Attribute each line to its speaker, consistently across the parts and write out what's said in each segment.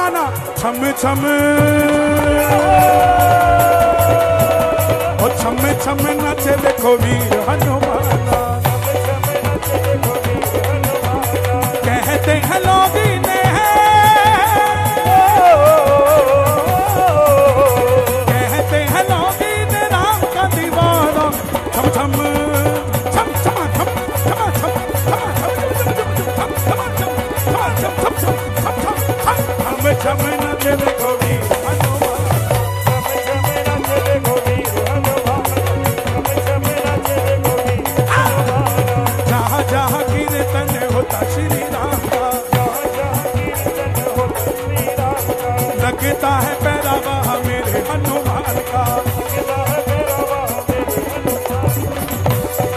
Speaker 1: गाना छम छम ओ छम छम नचे देखो वीर हनुमाना कहते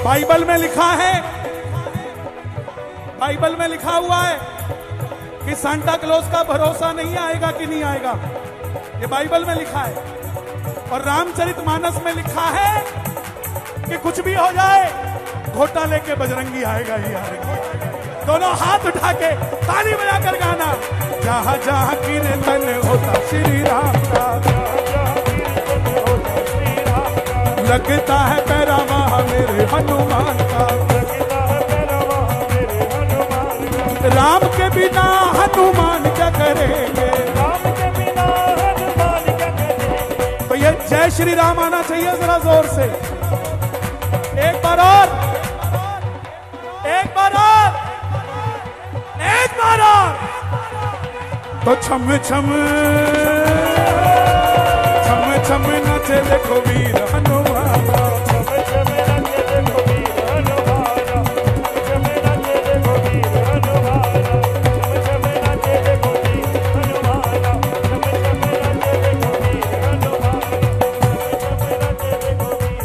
Speaker 1: बाइबल में लिखा है, बाइबल में लिखा हुआ है कि सांता क्लोज का भरोसा नहीं आएगा कि नहीं आएगा। ये बाइबल में लिखा है। और रामचरित मानस में लिखा है कि कुछ भी हो जाए घोटा लेके बजरंगी आएगा ही आएगा। दोनों हाथ उठा के ताली बजाकर गाना। जहाँ जहाँ कीर्तन होता श्री राम का लगता है पैरा वहाँ मेरे हनुमान का। राम के बिना हनुमान क्या करेंगे? तो जय श्री राम आना चाहिए जरा ज़ोर से। एक बार और। तो छम छम छम छम नचे देखो वीर हनुमान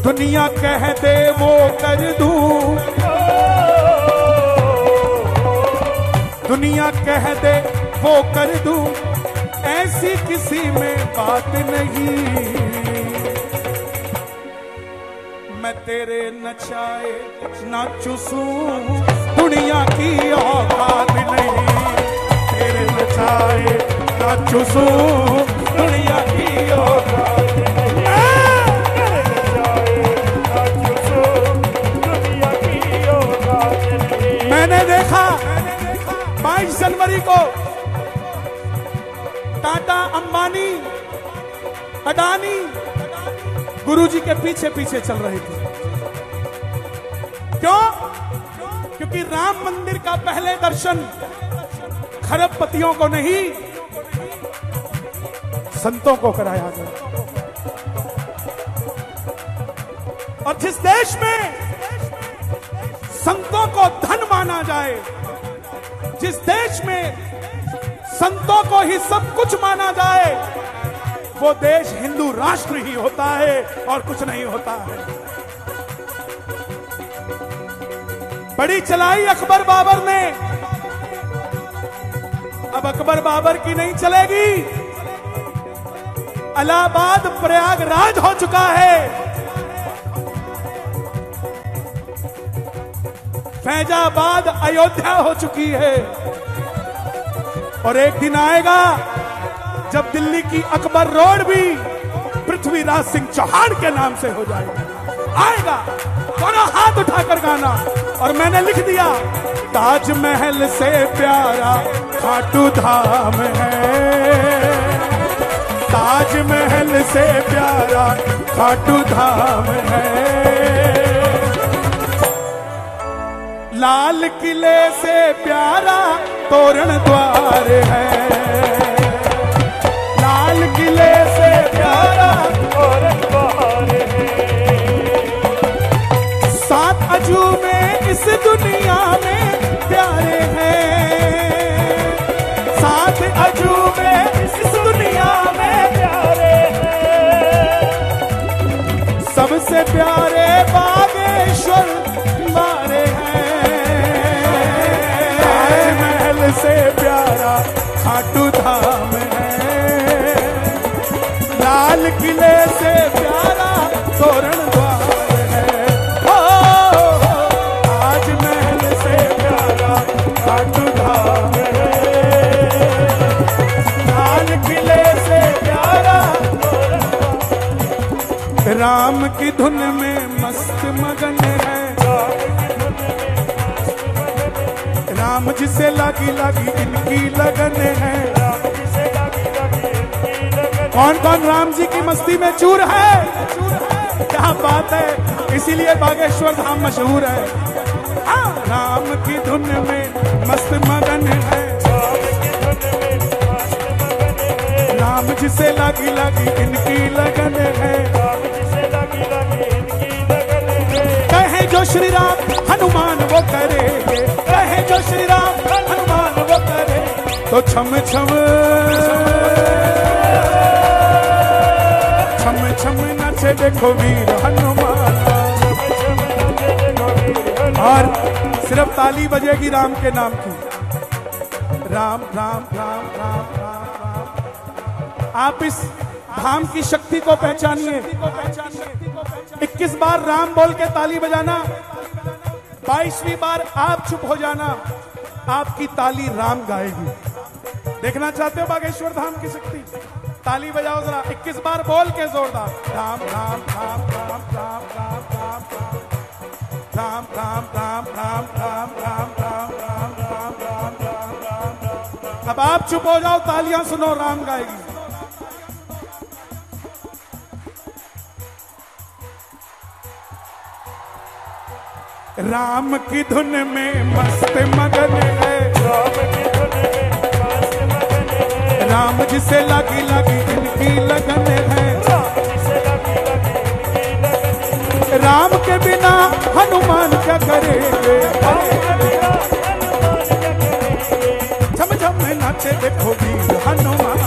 Speaker 1: दुनिया कह दे वो कर दू। दुनिया कह दे वो कर दूँ, ऐसी किसी में बात नहीं। मैं तेरे नचाए ना चुसू दुनिया की औकात नहीं। तेरे नचाए ना चूसू दुनिया की औकात नहीं। मैंने देखा, बाईस जनवरी को टाटा अंबानी, अडानी गुरुजी के पीछे पीछे चल रहे थे। क्यों? क्योंकि राम मंदिर का पहले दर्शन खरबपतियों को नहीं, संतों को कराया गया। और जिस देश में संतों को धन माना जाए, जिस देश में संतों को ही सब कुछ माना जाए। वो देश हिंदू राष्ट्र ही होता है और कुछ नहीं होता है। बड़ी चलाई अकबर बाबर ने। अब अकबर बाबर की नहीं चलेगी। अलाहाबाद प्रयागराज हो चुका है। फैजाबाद अयोध्या हो चुकी है। और एक दिन आएगा, जब दिल्ली की अकबर रोड भी पृथ्वीराज सिंह चौहान के नाम से हो जाएगा। आएगा, दोनों हाथ उठाकर गाना। और मैंने लिख दिया, ताजमहल से प्यारा खाटू धाम है। ताजमहल से प्यारा खाटू धाम है। लाल किले से प्यारा तोरण द्वार है। प्यारा खाटू धाम है। लाल किले से प्यारा तोरण द्वार है। से प्यारा धाम है। लाल किले से प्यारा राम की धुन में लागी लागी इनकी लगन है। कौन कौन राम जी की मस्ती में चूर है? क्या बात है। इसीलिए बागेश्वर धाम मशहूर है। हाँ, राम की धुन में मस्त मगन है। राम जिसे लगी लगी इनकी लगन है। कहे जो श्री राम हनुमान वो करेंगे तो छम छम। छम छम नाचे देखो वीर हनुमान। और सिर्फ़ ताली बजेगी राम के नाम की। राम राम राम राम राम राम। आप इस धाम की शक्ति को पहचानिए। 21 बार राम बोल के ताली बजाना। बाईसवीं बार आप चुप हो जाना। आपकी ताली राम गाएगी। देखना चाहते हो बागेश्वर धाम की शक्ति ताली बजाओ जरा 21 बार बोल के जोरदार राम राम राम राम राम राम राम राम राम राम राम राम राम राम राम राम राम राम राम अब आप चुप हो जाओ तालियाँ सुनो राम गाएगी राम की धुन में मस्त मगन है राम जिसे लगी लगी इनकी लगन है। राम के बिना हनुमान क्या करेंगे छम छम नाचे देखोगी हनुमान।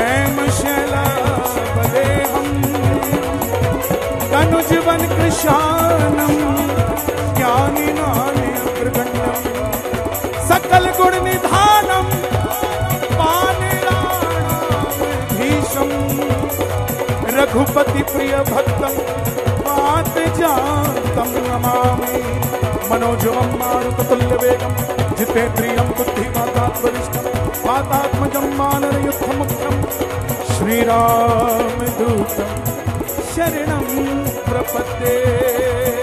Speaker 1: है मशला बले हम। कृषानम, ज्ञानी सकल गुण निधानम पानराणाभीषम रघुपति प्रिय भक्तम पात जातम नमामि। मारुत तुल्य वेगम जितेन्द्रियम बुद्धिमाता वरिष्ठम। पातात्मज मानर युद्ध पादात्मजं श्रीराम दूत शरण प्रपत्ते